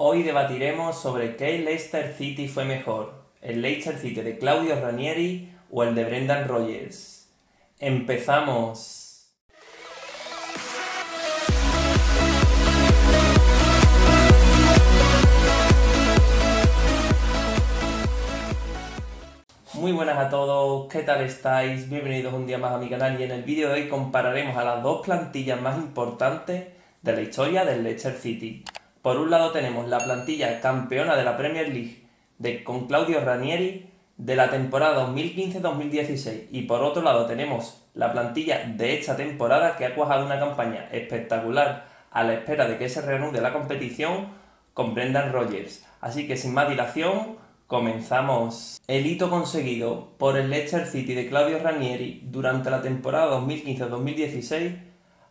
Hoy debatiremos sobre qué Leicester City fue mejor, el Leicester City de Claudio Ranieri o el de Brendan Rodgers. ¡Empezamos! Muy buenas a todos, ¿qué tal estáis? Bienvenidos un día más a mi canal y en el vídeo de hoy compararemos a las dos plantillas más importantes de la historia del Leicester City. Por un lado tenemos la plantilla campeona de la Premier League de, con Claudio Ranieri de la temporada 2015-2016 y por otro lado tenemos la plantilla de esta temporada que ha cuajado una campaña espectacular a la espera de que se reanude la competición con Brendan Rodgers. Así que sin más dilación, comenzamos. El hito conseguido por el Leicester City de Claudio Ranieri durante la temporada 2015-2016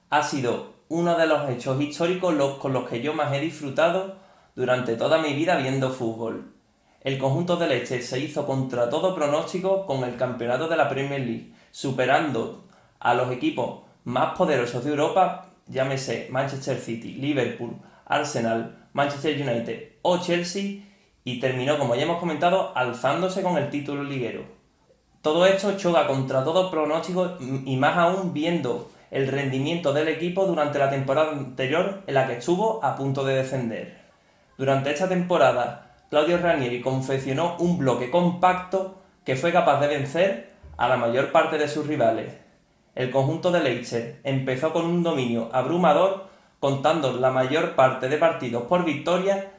ha sido uno de los hechos históricos con los que yo más he disfrutado durante toda mi vida viendo fútbol. El conjunto de Leche se hizo contra todo pronóstico con el campeonato de la Premier League, superando a los equipos más poderosos de Europa, llámese Manchester City, Liverpool, Arsenal, Manchester United o Chelsea, y terminó, como ya hemos comentado, alzándose con el título liguero. Todo esto choca contra todo pronóstico y más aún viendo el rendimiento del equipo durante la temporada anterior en la que estuvo a punto de descender. Durante esta temporada, Claudio Ranieri confeccionó un bloque compacto que fue capaz de vencer a la mayor parte de sus rivales. El conjunto de Leicester empezó con un dominio abrumador, contando la mayor parte de partidos por victoria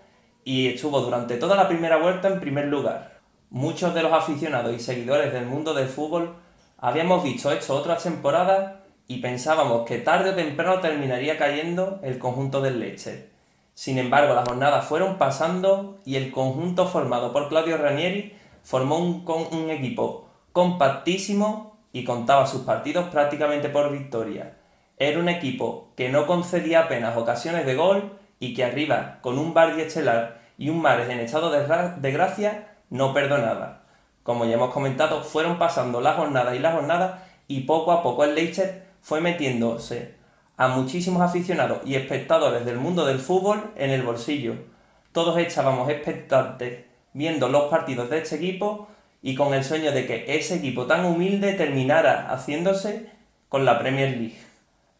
y estuvo durante toda la primera vuelta en primer lugar. Muchos de los aficionados y seguidores del mundo del fútbol habíamos visto esto otras temporadas y pensábamos que tarde o temprano terminaría cayendo el conjunto del Leicester. Sin embargo, las jornadas fueron pasando y el conjunto formado por Claudio Ranieri formó un, un equipo compactísimo y contaba sus partidos prácticamente por victoria. Era un equipo que no concedía apenas ocasiones de gol y que arriba, con un Bardi estelar y un Mares en de gracia, no perdonaba. Como ya hemos comentado, fueron pasando las jornadas y las jornadas y poco a poco el Leicester fue metiéndose a muchísimos aficionados y espectadores del mundo del fútbol en el bolsillo. Todos estábamos expectantes viendo los partidos de este equipo y con el sueño de que ese equipo tan humilde terminara haciéndose con la Premier League.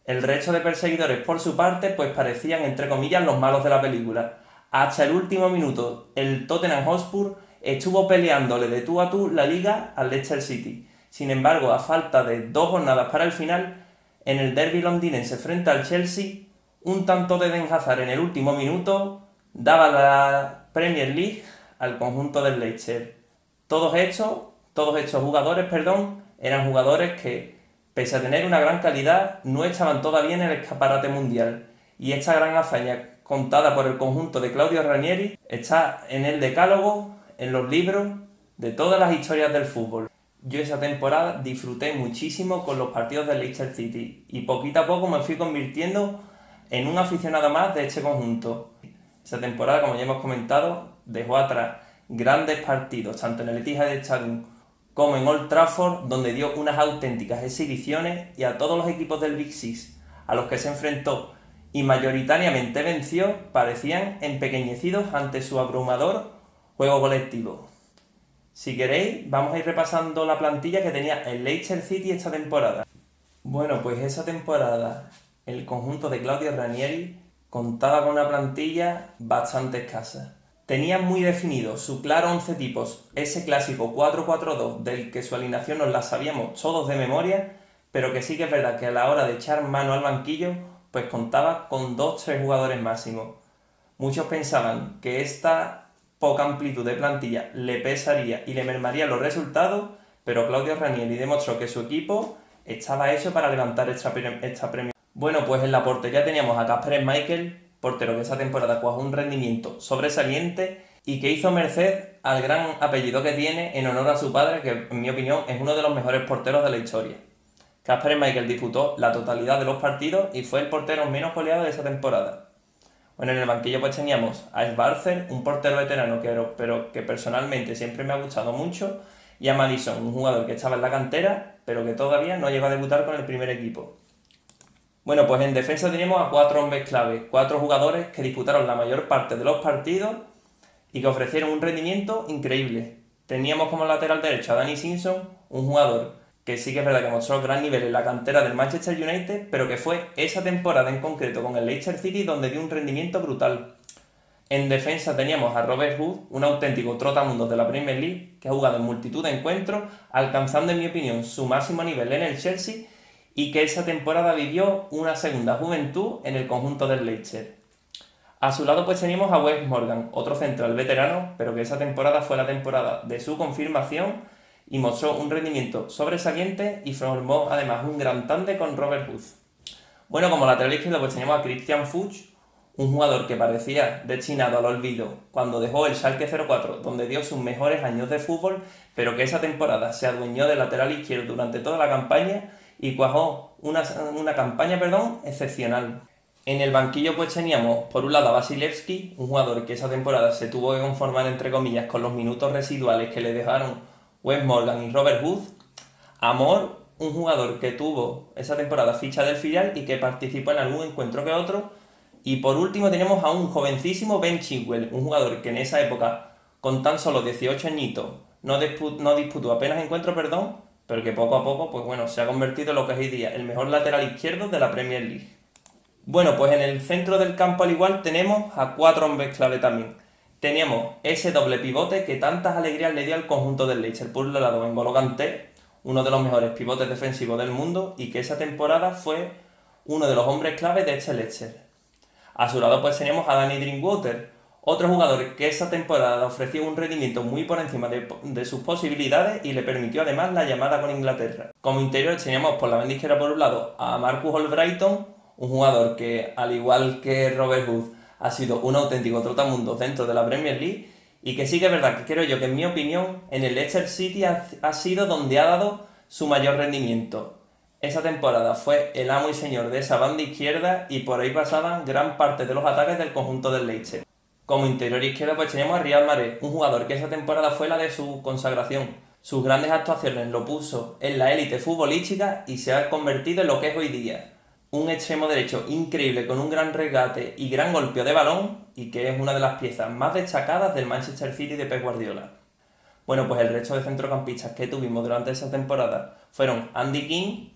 El resto de perseguidores, por su parte, pues parecían, entre comillas, los malos de la película. Hasta el último minuto, el Tottenham Hotspur estuvo peleándole de tú a tú la liga al Leicester City. Sin embargo, a falta de dos jornadas para el final, en el derby londinense frente al Chelsea, un tanto de Den Hazard en el último minuto daba la Premier League al conjunto del Leicester. Todos estos, todos estos jugadores, perdón, eran jugadores que, pese a tener una gran calidad, no estaban todavía en el escaparate mundial. Y esta gran hazaña contada por el conjunto de Claudio Ranieri está en el decálogo, en los libros de todas las historias del fútbol. Yo esa temporada disfruté muchísimo con los partidos del Leicester City y poquito a poco me fui convirtiendo en un aficionado más de este conjunto. Esa temporada, como ya hemos comentado, dejó atrás grandes partidos, tanto en el Etihad Stadium como en Old Trafford, donde dio unas auténticas exhibiciones y a todos los equipos del Big Six a los que se enfrentó y mayoritariamente venció, parecían empequeñecidos ante su abrumador juego colectivo. Si queréis, vamos a ir repasando la plantilla que tenía el Leicester City esta temporada. Bueno, pues esa temporada el conjunto de Claudio Ranieri contaba con una plantilla bastante escasa. Tenía muy definido su claro 11 tipos, ese clásico 4-4-2 del que su alineación nos la sabíamos todos de memoria, pero que sí que es verdad que a la hora de echar mano al banquillo, pues contaba con 2-3 jugadores máximos. Muchos pensaban que esta poca amplitud de plantilla le pesaría y le mermaría los resultados, pero Claudio Ranieri demostró que su equipo estaba hecho para levantar esta, esta premio. Bueno, pues en la portería teníamos a Casper Michael, portero que esa temporada cuajó un rendimiento sobresaliente y que hizo merced al gran apellido que tiene en honor a su padre, que en mi opinión es uno de los mejores porteros de la historia. Casper Michael disputó la totalidad de los partidos y fue el portero menos goleado de esa temporada. Bueno, en el banquillo pues teníamos a Sbarcer, un portero veterano que, pero que personalmente siempre me ha gustado mucho, y a Madison, un jugador que estaba en la cantera, pero que todavía no llegó a debutar con el primer equipo. Bueno, pues en defensa teníamos a cuatro hombres clave, cuatro jugadores que disputaron la mayor parte de los partidos y que ofrecieron un rendimiento increíble. Teníamos como lateral derecho a Danny Simpson, un jugador que sí que es verdad que mostró gran nivel en la cantera del Manchester United, pero que fue esa temporada en concreto con el Leicester City donde dio un rendimiento brutal. En defensa teníamos a Robert Hood, un auténtico trotamundo de la Premier League, que ha jugado en multitud de encuentros, alcanzando en mi opinión su máximo nivel en el Chelsea y que esa temporada vivió una segunda juventud en el conjunto del Leicester. A su lado pues teníamos a Wes Morgan, otro central veterano, pero que esa temporada fue la temporada de su confirmación y mostró un rendimiento sobresaliente y formó además un gran tande con Robert Huth. Bueno, como lateral izquierdo pues teníamos a Christian Fuchs, un jugador que parecía destinado al olvido cuando dejó el Schalke 04, donde dio sus mejores años de fútbol, pero que esa temporada se adueñó del lateral izquierdo durante toda la campaña y cuajó una, una campaña perdón, excepcional. En el banquillo pues teníamos por un lado a Vasilevsky, un jugador que esa temporada se tuvo que conformar entre comillas con los minutos residuales que le dejaron Wes Morgan y Robert Wood. Amor, un jugador que tuvo esa temporada ficha del filial y que participó en algún encuentro que otro. Y por último tenemos a un jovencísimo Ben Chigwell, un jugador que en esa época, con tan solo 18 añitos, no, no disputó apenas encuentro, perdón, pero que poco a poco, pues bueno, se ha convertido en lo que es hoy día el mejor lateral izquierdo de la Premier League. Bueno, pues en el centro del campo al igual tenemos a cuatro hombres clave también. Teníamos ese doble pivote que tantas alegrías le dio al conjunto del Leicester. Por un lado, en Kanté, uno de los mejores pivotes defensivos del mundo y que esa temporada fue uno de los hombres clave de este Leicester. A su lado pues teníamos a Danny Drinkwater, otro jugador que esa temporada ofreció un rendimiento muy por encima de, sus posibilidades y le permitió además la llamada con Inglaterra. Como interior teníamos por la banda por un lado a Marcus Albrighton, un jugador que, al igual que Robert Hood, ha sido un auténtico trotamundo dentro de la Premier League y que sí que es verdad que creo yo que en mi opinión en el Leicester City ha, ha sido donde ha dado su mayor rendimiento. Esa temporada fue el amo y señor de esa banda izquierda y por ahí pasaban gran parte de los ataques del conjunto del Leicester. Como interior izquierdo pues teníamos a Riyad Mahrez, un jugador que esa temporada fue la de su consagración. Sus grandes actuaciones lo puso en la élite futbolística y se ha convertido en lo que es hoy día un extremo derecho increíble con un gran regate y gran golpeo de balón y que es una de las piezas más destacadas del Manchester City de Pep Guardiola. Bueno, pues el resto de centrocampistas que tuvimos durante esa temporada fueron Andy King,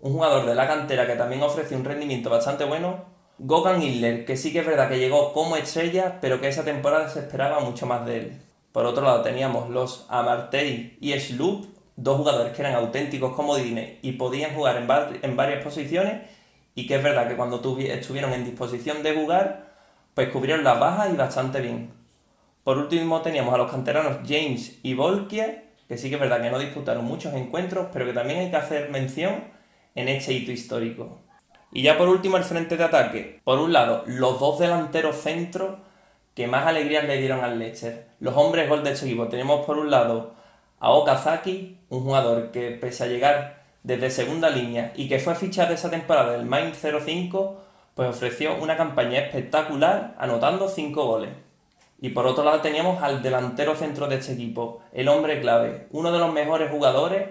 un jugador de la cantera que también ofreció un rendimiento bastante bueno, Gogan Hitler, que sí que es verdad que llegó como estrella, pero que esa temporada se esperaba mucho más de él. Por otro lado teníamos los Amartey y Sloop, dos jugadores que eran auténticos comodines y podían jugar en varias posiciones y que es verdad que cuando estuvieron en disposición de jugar, pues cubrieron las bajas y bastante bien. Por último teníamos a los canteranos James y Volkier, que sí que es verdad que no disputaron muchos encuentros, pero que también hay que hacer mención en este hito histórico. Y ya por último el frente de ataque. Por un lado, los dos delanteros centros que más alegrías le dieron al Leicester. Los hombres gol de equipo. Tenemos por un lado a Okazaki, un jugador que pese a llegar desde segunda línea y que fue fichado esa temporada del Mainz 05, pues ofreció una campaña espectacular anotando 5 goles. Y por otro lado teníamos al delantero centro de este equipo, el hombre clave, uno de los mejores jugadores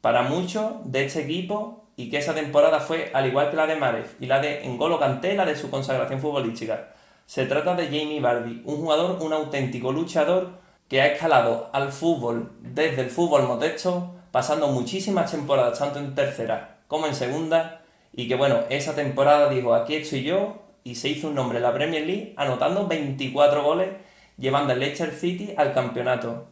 para muchos de este equipo y que esa temporada fue al igual que la de Mares y la de Engolo Kanté, la de su consagración futbolística. Se trata de Jamie Vardy, un jugador, un auténtico luchador que ha escalado al fútbol desde el fútbol modesto pasando muchísimas temporadas, tanto en tercera como en segunda, y que bueno, esa temporada dijo, aquí estoy yo, y se hizo un nombre en la Premier League, anotando 24 goles, llevando al Leicester City al campeonato.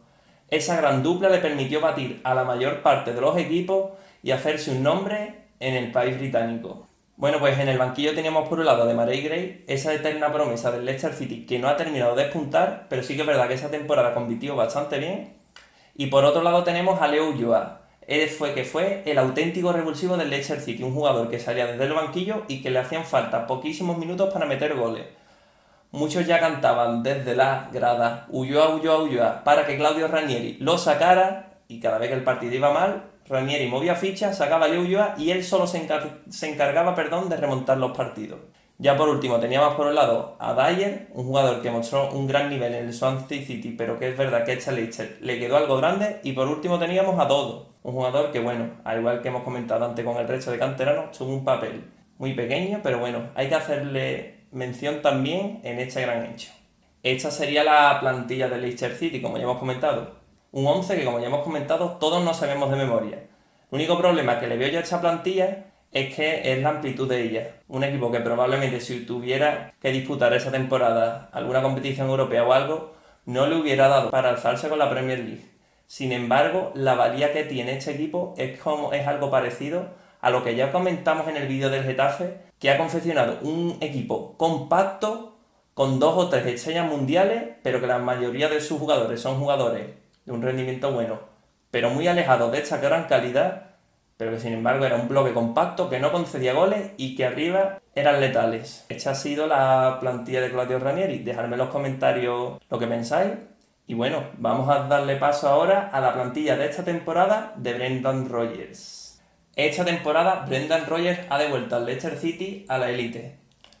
Esa gran dupla le permitió batir a la mayor parte de los equipos y hacerse un nombre en el país británico. Bueno, pues en el banquillo teníamos por un lado de Murray Gray, esa eterna promesa del Leicester City que no ha terminado de despuntar, pero sí que es verdad que esa temporada compitió bastante bien y por otro lado tenemos a Leo Ulloa. Él fue que fue el auténtico revulsivo del Leicester un jugador que salía desde el banquillo y que le hacían falta poquísimos minutos para meter goles. Muchos ya cantaban desde la grada Ulloa, Ulloa, Ulloa para que Claudio Ranieri lo sacara y cada vez que el partido iba mal, Ranieri movía ficha, sacaba a Leo Ulloa y él solo se, se encargaba perdón, de remontar los partidos. Ya por último, teníamos por un lado a Dyer, un jugador que mostró un gran nivel en el Swansea City, pero que es verdad que a este Leicester le quedó algo grande. Y por último teníamos a Dodo, un jugador que, bueno, al igual que hemos comentado antes con el resto de canteranos, tuvo un papel muy pequeño, pero bueno, hay que hacerle mención también en este gran hecho. Esta sería la plantilla del Leicester City, como ya hemos comentado. Un 11 que, como ya hemos comentado, todos no sabemos de memoria. El único problema que le veo yo a esta plantilla es que es la amplitud de ella. Un equipo que probablemente si tuviera que disputar esa temporada alguna competición europea o algo, no le hubiera dado para alzarse con la Premier League. Sin embargo, la valía que tiene este equipo es, como, es algo parecido a lo que ya comentamos en el vídeo del Getafe, que ha confeccionado un equipo compacto con dos o tres estrellas mundiales, pero que la mayoría de sus jugadores son jugadores de un rendimiento bueno, pero muy alejados de esta gran calidad, pero que sin embargo era un bloque compacto que no concedía goles y que arriba eran letales. Esta ha sido la plantilla de Claudio Ranieri. Dejadme en los comentarios lo que pensáis. Y bueno, vamos a darle paso ahora a la plantilla de esta temporada de Brendan Rodgers. Esta temporada Brendan Rodgers ha devuelto al Leicester City a la élite.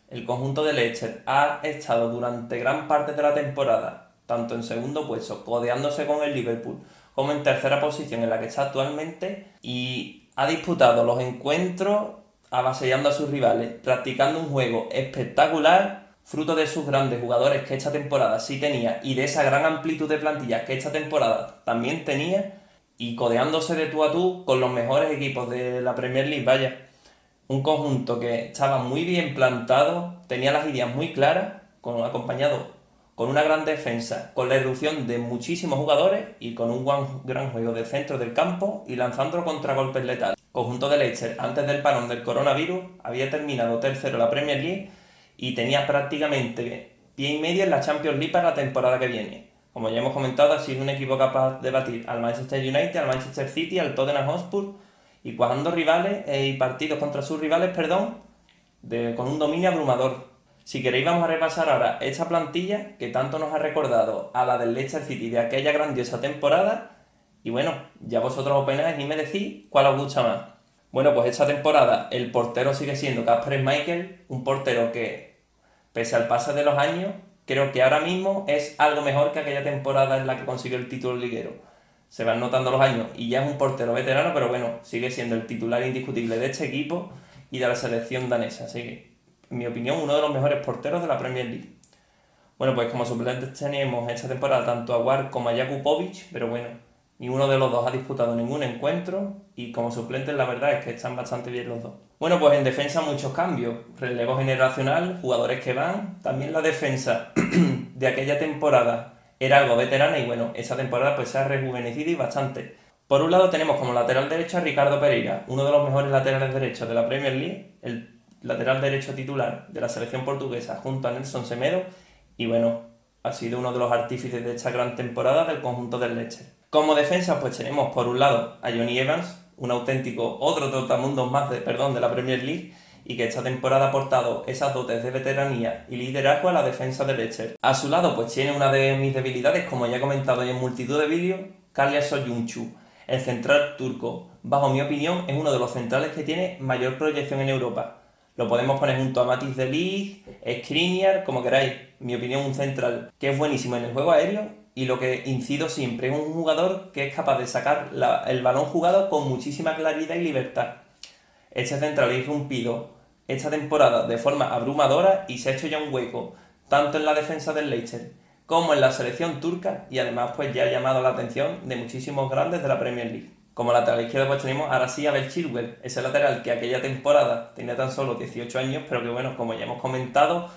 El conjunto de Leicester ha estado durante gran parte de la temporada, tanto en segundo puesto, codeándose con el Liverpool, como en tercera posición en la que está actualmente, y ha disputado los encuentros avasallando a sus rivales, practicando un juego espectacular fruto de sus grandes jugadores que esta temporada sí tenía y de esa gran amplitud de plantillas que esta temporada también tenía y codeándose de tú a tú con los mejores equipos de la Premier League, vaya, un conjunto que estaba muy bien plantado, tenía las ideas muy claras, con, acompañado con una gran defensa, con la irrupción de muchísimos jugadores y con un gran juego de centro del campo y lanzando contragolpes letales. Conjunto de Leicester, antes del parón del coronavirus, había terminado tercero la Premier League y tenía prácticamente pie y medio en la Champions League para la temporada que viene. Como ya hemos comentado, ha sido un equipo capaz de batir al Manchester United, al Manchester City, al Tottenham Hotspur y cuajando rivales eh, y partidos contra sus rivales, perdón, con un dominio abrumador. Si queréis vamos a repasar ahora esta plantilla que tanto nos ha recordado a la del Leicester City de aquella grandiosa temporada y bueno, ya vosotros opináis y me decís cuál os gusta más. Bueno, pues esta temporada el portero sigue siendo Casper Michael, un portero que, pese al paso de los años, creo que ahora mismo es algo mejor que aquella temporada en la que consiguió el título liguero. Se van notando los años y ya es un portero veterano, pero bueno, sigue siendo el titular indiscutible de este equipo y de la selección danesa. Así que, en mi opinión, uno de los mejores porteros de la Premier League. Bueno, pues como suplentes tenemos esta temporada tanto a Ward como a Jakupovic, pero bueno, Ninguno de los dos ha disputado ningún encuentro y como suplentes la verdad es que están bastante bien los dos. Bueno, pues en defensa muchos cambios. Relevo generacional, jugadores que van. También la defensa de aquella temporada era algo veterana y bueno, esa temporada pues se ha rejuvenecido y bastante. Por un lado tenemos como lateral derecho a Ricardo Pereira, uno de los mejores laterales derechos de la Premier League, el lateral derecho titular de la selección portuguesa junto a Nelson Semedo y bueno, ha sido uno de los artífices de esta gran temporada del conjunto del Leicester. Como defensa, pues tenemos por un lado a Johnny Evans, un auténtico otro trotamundos más de, perdón, de la Premier League, y que esta temporada ha aportado esas dotes de veteranía y liderazgo a la defensa del Leicester. A su lado, pues tiene una de mis debilidades, como ya he comentado en multitud de vídeos, Kalia Soyuncu, el central turco. Bajo mi opinión, es uno de los centrales que tiene mayor proyección en Europa. Lo podemos poner junto a Matis de Ligt, Skriniar, como queráis. Mi opinión, un central que es buenísimo en el juego aéreo y lo que incido siempre es un jugador que es capaz de sacar el balón jugado con muchísima claridad y libertad. Este central ha irrumpido esta temporada de forma abrumadora y se ha hecho ya un hueco, tanto en la defensa del Leicester como en la selección turca y además pues ya ha llamado la atención de muchísimos grandes de la Premier League. Como lateral izquierdo pues tenemos ahora sí a Bel Chilwell, ese lateral que aquella temporada tenía tan solo 18 años, pero que bueno, como ya hemos comentado,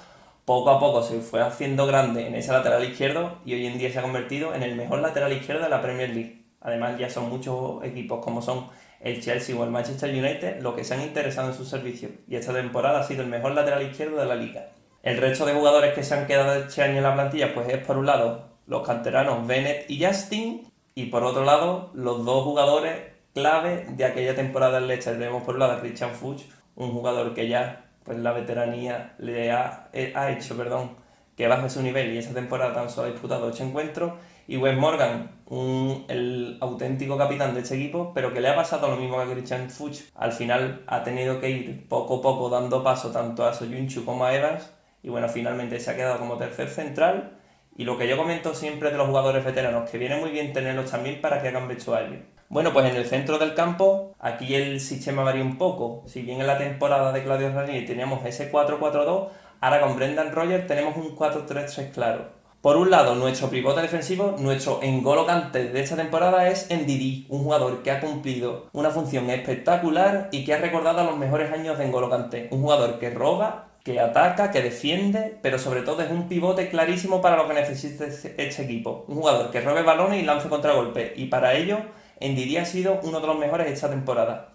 poco a poco se fue haciendo grande en ese lateral izquierdo y hoy en día se ha convertido en el mejor lateral izquierdo de la Premier League. Además ya son muchos equipos como son el Chelsea o el Manchester United los que se han interesado en su servicio y esta temporada ha sido el mejor lateral izquierdo de la liga. El resto de jugadores que se han quedado este año en la plantilla pues es por un lado los canteranos Bennett y Justin y por otro lado los dos jugadores clave de aquella temporada en Leicester. Tenemos por un lado a Christian Fuchs, un jugador que ya pues la veteranía le ha, eh, ha hecho perdón, que baje su nivel y esa temporada tan solo ha disputado 8 encuentros. Y Wes Morgan, un, el auténtico capitán de este equipo, pero que le ha pasado lo mismo que a Christian Fuchs. Al final ha tenido que ir poco a poco dando paso tanto a Soyunchu como a Evans. Y bueno, finalmente se ha quedado como tercer central. Y lo que yo comento siempre de los jugadores veteranos, que viene muy bien tenerlos también para que hagan vestuario. Bueno, pues en el centro del campo, aquí el sistema varía un poco. Si bien en la temporada de Claudio Ranieri teníamos ese 4-4-2, ahora con Brendan Rogers tenemos un 4-3-3 claro. Por un lado, nuestro pivote defensivo, nuestro Engolo Kanté de esta temporada es Ndidi, un jugador que ha cumplido una función espectacular y que ha recordado a los mejores años de Engolo Kanté. Un jugador que roba, que ataca, que defiende, pero sobre todo es un pivote clarísimo para lo que necesita este equipo. Un jugador que robe balones y lance contragolpe. Y para ello, Ndidi ha sido uno de los mejores esta temporada.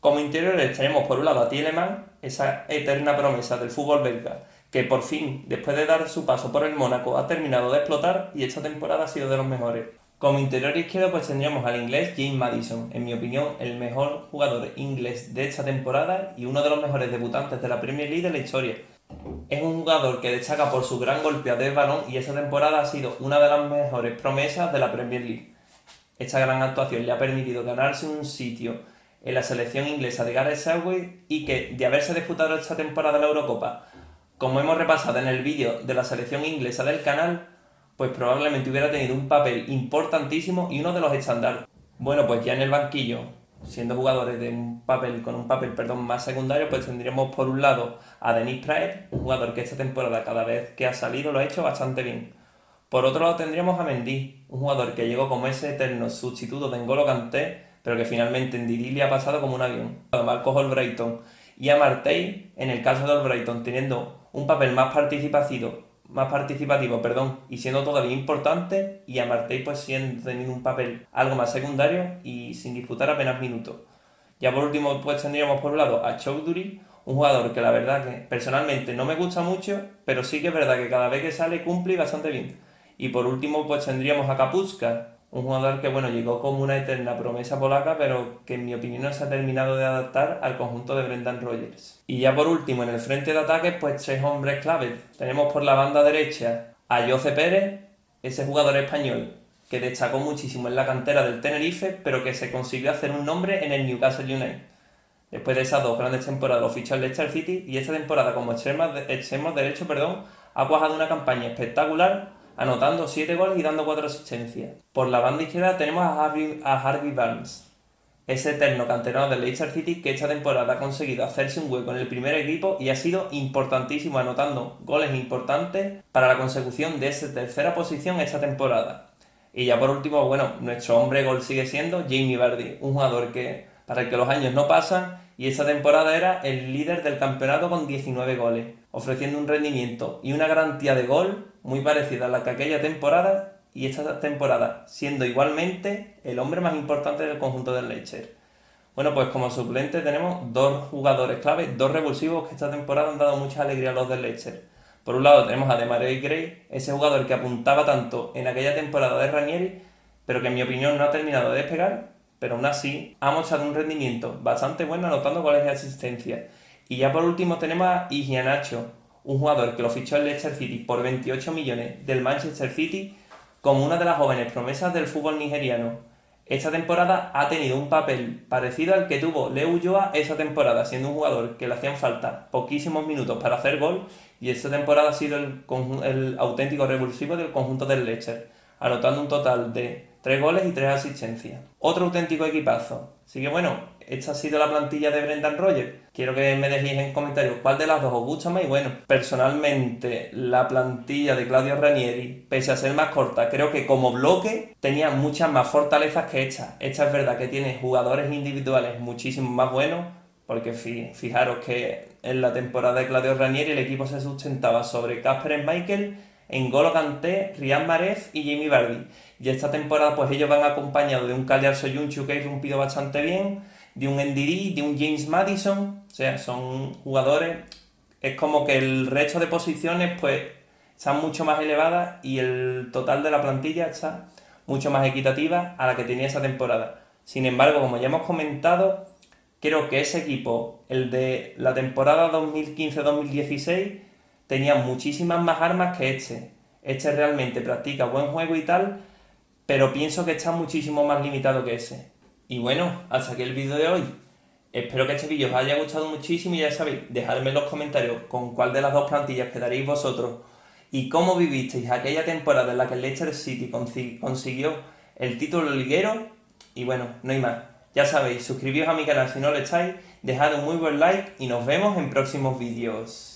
Como interiores tenemos por un lado a Tielemann, esa eterna promesa del fútbol belga, que por fin, después de dar su paso por el Mónaco, ha terminado de explotar y esta temporada ha sido de los mejores. Como interior izquierdo pues tendríamos al inglés James Madison, en mi opinión el mejor jugador inglés de esta temporada y uno de los mejores debutantes de la Premier League de la historia. Es un jugador que destaca por su gran golpeo de balón y esta temporada ha sido una de las mejores promesas de la Premier League. Esta gran actuación le ha permitido ganarse un sitio en la selección inglesa de Gareth Southgate y que de haberse disputado esta temporada la Eurocopa como hemos repasado en el vídeo de la selección inglesa del canal, pues probablemente hubiera tenido un papel importantísimo y uno de los estándares. Bueno, pues ya en el banquillo, siendo jugadores de un papel con un papel perdón, más secundario, pues tendríamos por un lado a Denis Praet, un jugador que esta temporada cada vez que ha salido lo ha hecho bastante bien. Por otro lado tendríamos a Mendy, un jugador que llegó como ese eterno sustituto de N'Golo Kanté, pero que finalmente en Didi le ha pasado como un avión. A Marcos Albrighton y a Martey, en el caso de Albrighton, teniendo un papel más participativo, más participativo perdón, y siendo todavía importante, y a Martey pues siendo teniendo un papel algo más secundario y sin disputar apenas minutos. Ya por último pues tendríamos por un lado a Choudhury, un jugador que la verdad que personalmente no me gusta mucho, pero sí que es verdad que cada vez que sale cumple bastante bien. Y por último pues tendríamos a Kapuska, un jugador que bueno llegó como una eterna promesa polaca, pero que en mi opinión se ha terminado de adaptar al conjunto de Brendan Rodgers. Y ya por último, en el frente de ataques, pues tres hombres claves. Tenemos por la banda derecha a Jose Pérez, ese jugador español que destacó muchísimo en la cantera del Tenerife, pero que se consiguió hacer un nombre en el Newcastle United. Después de esas dos grandes temporadas lo fichó el Leicester City y esta temporada como extremo, extremo derecho perdón, ha cuajado una campaña espectacular anotando 7 goles y dando 4 asistencias. Por la banda izquierda tenemos a Harvey, a Harvey Barnes, ese eterno canterano del Leicester City que esta temporada ha conseguido hacerse un hueco en el primer equipo y ha sido importantísimo anotando goles importantes para la consecución de esa tercera posición esta temporada. Y ya por último, bueno, nuestro hombre gol sigue siendo Jamie Vardy, un jugador que para el que los años no pasan y esta temporada era el líder del campeonato con 19 goles, ofreciendo un rendimiento y una garantía de gol muy parecida a la que aquella temporada y esta temporada, siendo igualmente el hombre más importante del conjunto del Leicester. Bueno, pues como suplente tenemos dos jugadores clave, dos revulsivos que esta temporada han dado mucha alegría a los del Leicester. Por un lado tenemos a Demarai Gray, ese jugador que apuntaba tanto en aquella temporada de Ranieri, pero que en mi opinión no ha terminado de despegar, pero aún así ha mostrado un rendimiento bastante bueno anotando goles de asistencia. Y ya por último tenemos a Igianacho, un jugador que lo fichó el Leicester City por 28 millones del Manchester City como una de las jóvenes promesas del fútbol nigeriano. Esta temporada ha tenido un papel parecido al que tuvo Leo Ulloa esa temporada, siendo un jugador que le hacían falta poquísimos minutos para hacer gol y esta temporada ha sido el, el auténtico revulsivo del conjunto del Leicester, anotando un total de 3 goles y 3 asistencias. Otro auténtico equipazo. Así que bueno, esta ha sido la plantilla de Brendan Rogers. Quiero que me dejéis en comentarios cuál de las dos os gusta más. Y bueno, personalmente, la plantilla de Claudio Ranieri, pese a ser más corta, creo que como bloque tenía muchas más fortalezas que esta. Esta es verdad que tiene jugadores individuales muchísimo más buenos. Porque fijaros que en la temporada de Claudio Ranieri el equipo se sustentaba sobre Casper Michael N'Golo Kanté, Riyad Mahrez y Jamie Vardy. Y esta temporada pues ellos van acompañados de un Cagliari Soyuncu que ha irrumpido bastante bien, de un NDD, de un James Madison, o sea, son jugadores, es como que el resto de posiciones pues están mucho más elevadas y el total de la plantilla está mucho más equitativa a la que tenía esa temporada. Sin embargo, como ya hemos comentado, creo que ese equipo, el de la temporada 2015-2016, tenía muchísimas más armas que este. Este realmente practica buen juego y tal, pero pienso que está muchísimo más limitado que ese. Y bueno, hasta aquí el vídeo de hoy. Espero que este vídeo os haya gustado muchísimo y ya sabéis, dejadme en los comentarios con cuál de las dos plantillas quedaréis vosotros y cómo vivisteis aquella temporada en la que el Leicester City consiguió el título liguero. Y bueno, no hay más. Ya sabéis, suscribíos a mi canal si no lo estáis, dejad un muy buen like y nos vemos en próximos vídeos.